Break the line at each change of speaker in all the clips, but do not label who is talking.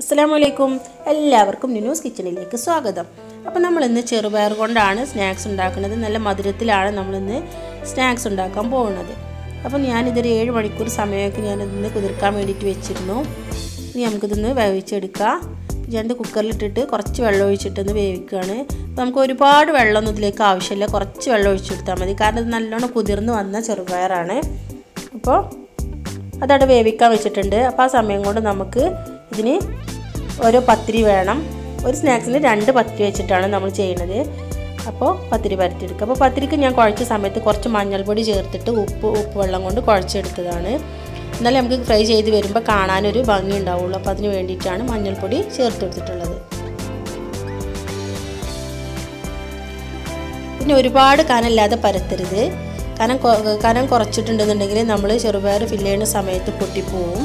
അസ്സാം വലൈക്കും എല്ലാവർക്കും ന്യൂസ് കിച്ചണിലേക്ക് സ്വാഗതം. അപ്പോൾ നമ്മളിന്ന് ചെറുപയർ കൊണ്ടാണ് സ്നാക്സ് ഉണ്ടാക്കുന്നത്. നല്ല മധുരത്തിലാണ് നമ്മളിന്ന് സ്നാക്സ് ഉണ്ടാക്കാൻ പോകുന്നത്. അപ്പോൾ ഞാനിതൊരു ഏഴ് മണിക്കൂർ സമയമൊക്കെ ഞാനിതിന്ന് കുതിർക്കാൻ വേണ്ടിയിട്ട് വെച്ചിരുന്നു. ഇനി നമുക്കിതൊന്ന് വേവിച്ചെടുക്കാം. രണ്ട് കുക്കറിലിട്ടിട്ട് കുറച്ച് വെള്ളം ഒഴിച്ചിട്ടൊന്ന് വേവിക്കുകയാണ്. നമുക്ക് ഒരുപാട് വെള്ളമൊന്നും ഇതിലേക്ക് ആവശ്യമില്ല. കുറച്ച് വെള്ളം ഒഴിച്ചെടുത്താൽ മതി. കാരണം ഇത് നല്ലോണം കുതിർന്ന് വന്ന ചെറുപയറാണ്. അപ്പോൾ അതവിടെ വേവിക്കാൻ വെച്ചിട്ടുണ്ട്. അപ്പോൾ ആ സമയം കൊണ്ട് നമുക്ക് ഇതിന് ഓരോ പത്തിരി വേണം. ഒരു സ്നാക്സിന് രണ്ട് പത്തിരി വെച്ചിട്ടാണ് നമ്മൾ ചെയ്യുന്നത്. അപ്പോൾ പത്തിരി പരത്തിയെടുക്കുക. അപ്പോൾ പത്തിരിക്ക് ഞാൻ കുഴച്ച സമയത്ത് കുറച്ച് മഞ്ഞൾപ്പൊടി ചേർത്തിട്ട് ഉപ്പ് ഉപ്പ് വെള്ളം കൊണ്ട് കുഴച്ചെടുത്തതാണ്. എന്നാലും നമുക്ക് ഫ്രൈ ചെയ്ത് വരുമ്പോൾ കാണാനൊരു ഭംഗി ഉണ്ടാവുള്ളൂ. അപ്പോൾ അതിന് വേണ്ടിയിട്ടാണ് മഞ്ഞൾപ്പൊടി ചേർത്തെടുത്തിട്ടുള്ളത്. പിന്നെ ഒരുപാട് കനമില്ലാതെ പരത്തരുത്. കനം കനം കുറച്ചിട്ടുണ്ടെന്നുണ്ടെങ്കിൽ നമ്മൾ ചെറുപയർ ഫില്ല് ചെയ്യുന്ന സമയത്ത് പൊട്ടിപ്പോവും.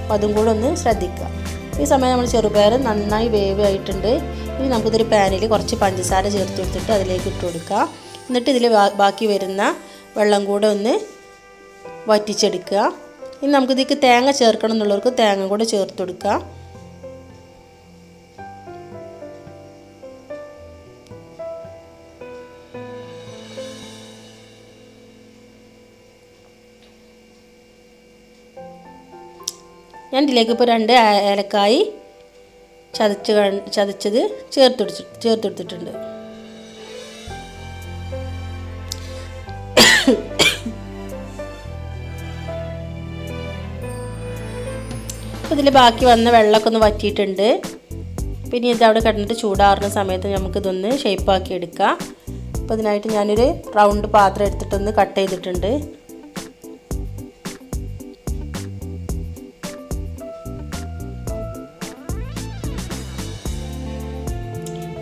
അപ്പോൾ അതും കൂടെ ഒന്ന് ശ്രദ്ധിക്കുക. ഈ സമയം നമ്മൾ ചെറുപയർ നന്നായി വേവ് ആയിട്ടുണ്ട് ഇനി നമുക്കിതൊരു പാനിൽ കുറച്ച് പഞ്ചസാര ചേർത്ത് കൊടുത്തിട്ട് അതിലേക്ക് ഇട്ട് കൊടുക്കുക എന്നിട്ട് ഇതിൽ ബാക്കി വരുന്ന വെള്ളം കൂടെ ഒന്ന് വറ്റിച്ചെടുക്കുക. ഇനി നമുക്കിതിലേക്ക് തേങ്ങ ചേർക്കണം എന്നുള്ളവർക്ക് തേങ്ങ കൂടെ ചേർത്ത് കൊടുക്കുക ഞാൻ ഇതിലേക്ക് ഇപ്പോൾ രണ്ട് ഏലക്കായി ചതച്ച് ചതച്ചത് ചേർത്തെടുത്ത് ചേർത്തെടുത്തിട്ടുണ്ട് ഇതിൽ ബാക്കി വന്ന വെള്ളമൊക്കെ ഒന്ന് വറ്റിയിട്ടുണ്ട്. പിന്നെ ഇത് അവിടെ കിടന്നിട്ട് ചൂടാറുന്ന സമയത്ത് നമുക്കിതൊന്ന് ഷേപ്പാക്കി എടുക്കാം. അപ്പോൾ ഇതിനായിട്ട് ഞാനൊരു റൗണ്ട് പാത്രം എടുത്തിട്ടൊന്ന് കട്ട് ചെയ്തിട്ടുണ്ട്.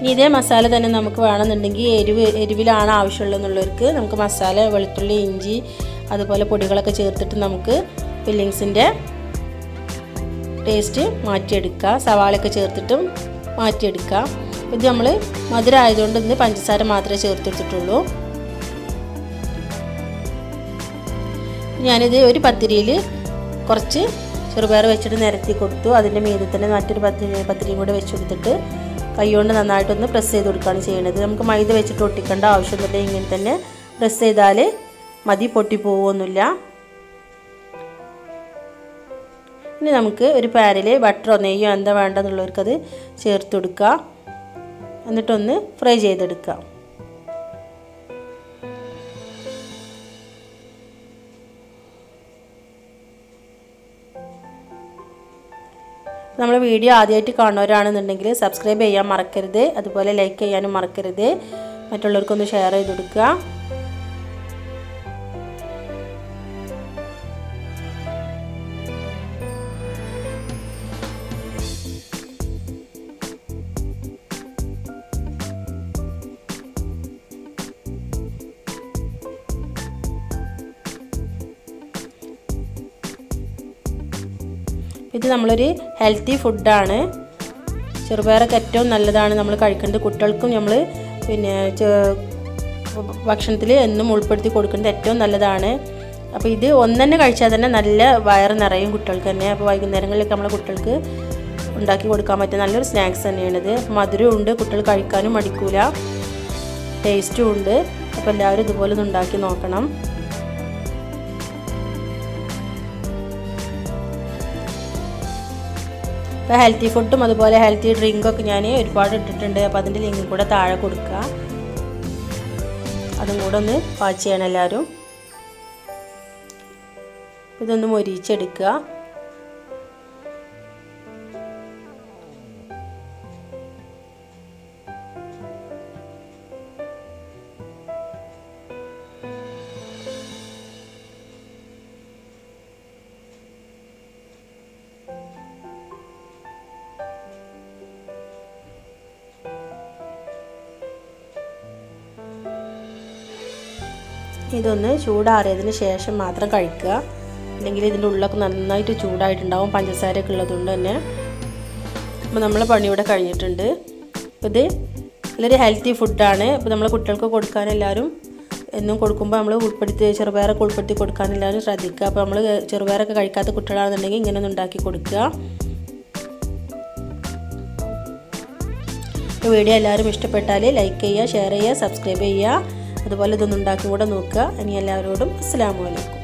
ഇനി ഇതേ മസാല തന്നെ നമുക്ക് വേണമെന്നുണ്ടെങ്കിൽ എരിവ് എരിവിലാണ് ആവശ്യമുള്ളതെന്നുള്ളവർക്ക് നമുക്ക് മസാല വെളുത്തുള്ളി ഇഞ്ചി അതുപോലെ പൊടികളൊക്കെ ചേർത്തിട്ട് നമുക്ക് ഫില്ലിങ്സിന്റെ ടേസ്റ്റ് മാറ്റിയെടുക്കുക സവാളയൊക്കെ ചേർത്തിട്ടും മാറ്റിയെടുക്കുക ഇത് നമ്മൾ മധുരം ആയതുകൊണ്ട് ഇന്ന് പഞ്ചസാര മാത്രമേ ചേർത്തെടുത്തിട്ടുള്ളൂ ഞാനിത് ഒരു പത്തിരിയിൽ കുറച്ച് ചെറുപയർ വെച്ചിട്ട് നിരത്തി കൊടുത്തു. അതിന്റെ മീതെ തന്നെ മറ്റൊരു പത്തിരി പത്തിരിയും കൂടെ വെച്ച് കൊടുത്തിട്ട് കൈകൊണ്ട് നന്നായിട്ടൊന്ന് പ്രസ് ചെയ്ത് കൊടുക്കുകയാണ് ചെയ്യുന്നത്. നമുക്ക് മൈദ വെച്ചിട്ട് ഒട്ടിക്കേണ്ട ആവശ്യമൊന്നുമില്ല. ഇങ്ങനെ തന്നെ പ്രസ് ചെയ്താൽ മതി പൊട്ടിപ്പോവുമൊന്നുമില്ല ഇനി നമുക്ക് ഒരു പാനിൽ ബട്ടറോ നെയ്യോ എന്താ വേണ്ടെന്നുള്ളവർക്കത് ചേർത്ത് കൊടുക്കുക. എന്നിട്ടൊന്ന് ഫ്രൈ ചെയ്തെടുക്കുക. നമ്മൾ വീഡിയോ ആദ്യമായിട്ട് കാണുന്നവരാണെന്നുണ്ടെങ്കിൽ സബ്സ്ക്രൈബ് ചെയ്യാൻ മറക്കരുത്. അതുപോലെ ലൈക്ക് ചെയ്യാനും മറക്കരുത്. മറ്റുള്ളവർക്കൊന്ന് ഷെയർ ചെയ്ത് കൊടുക്കുക. ഇത് നമ്മളൊരു ഹെൽത്തി ഫുഡാണ് ചെറുപയറൊക്കെ ഏറ്റവും നല്ലതാണ് നമ്മൾ കഴിക്കേണ്ടത്. കുട്ടികൾക്കും നമ്മൾ പിന്നെ ഭക്ഷണത്തിൽ എന്നും ഉൾപ്പെടുത്തി കൊടുക്കുന്നത് ഏറ്റവും നല്ലതാണ്. അപ്പോൾ ഇത് ഒന്നെന്നെ കഴിച്ചാൽ തന്നെ നല്ല വയറ് നിറയും കുട്ടികൾക്ക് തന്നെ. അപ്പോൾ വൈകുന്നേരങ്ങളിലൊക്കെ നമ്മളെ കുട്ടികൾക്ക് ഉണ്ടാക്കി കൊടുക്കാൻ പറ്റിയ നല്ലൊരു സ്നാക്സ് തന്നെയാണിത് മധുരം ഉണ്ട് കുട്ടികൾ കഴിക്കാനും മടിക്കൂല. ടേസ്റ്റും ഉണ്ട്. അപ്പോൾ എല്ലാവരും ഇതുപോലെ ഒന്ന് ഉണ്ടാക്കി നോക്കണം. ഇപ്പോൾ ഹെൽത്തി ഫുഡും അതുപോലെ ഹെൽത്തി ഡ്രിങ്കൊക്കെ ഞാൻ ഒരുപാട് ഇട്ടിട്ടുണ്ട്. അപ്പോൾ അതിന്റെ ലിങ്ക് കൂടെ താഴെ കൊടുക്കുക അതും കൂടെ ഒന്ന് വാച്ച് ചെയ്യണം എല്ലാവരും. ഇതൊന്ന് മൊരിച്ചെടുക്കുക. ഇതൊന്ന് ചൂടാറിയതിന് ശേഷം മാത്രം കഴിക്കുക. അല്ലെങ്കിൽ ഇതിന്റെ ഉള്ളൊക്കെ നന്നായിട്ട് ചൂടായിട്ടുണ്ടാവും. പഞ്ചസാരയൊക്കെ ഉള്ളതുകൊണ്ട് തന്നെ. അപ്പോൾ നമ്മളെ പണിയുടെ കഴിഞ്ഞിട്ടുണ്ട്. ഇത് നല്ലൊരു ഹെൽത്തി ഫുഡാണ് അപ്പോൾ നമ്മൾ കുട്ടികൾക്ക് കൊടുക്കാൻ എല്ലാവരും എന്നും കൊടുക്കുമ്പോൾ നമ്മൾ ഉൾപ്പെടുത്തി ചെറുപയറൊക്കെ ഉൾപ്പെടുത്തി കൊടുക്കാൻ എല്ലാവരും ശ്രദ്ധിക്കുക. അപ്പോൾ നമ്മൾ ചെറുപയറൊക്കെ കഴിക്കാത്ത കുട്ടികളാണെന്നുണ്ടെങ്കിൽ ഇങ്ങനെ ഒന്ന് ഉണ്ടാക്കി കൊടുക്കുക. വീഡിയോ എല്ലാവരും ഇഷ്ടപ്പെട്ടാൽ ലൈക്ക് ചെയ്യുക ഷെയർ ചെയ്യുക സബ്സ്ക്രൈബ് ചെയ്യുക. അതുപോലെ ഇതൊന്നും ഉണ്ടാക്കി കൂടെ നോക്കുക. ഇനി എല്ലാവരോടും അസ്സാം വലൈക്കും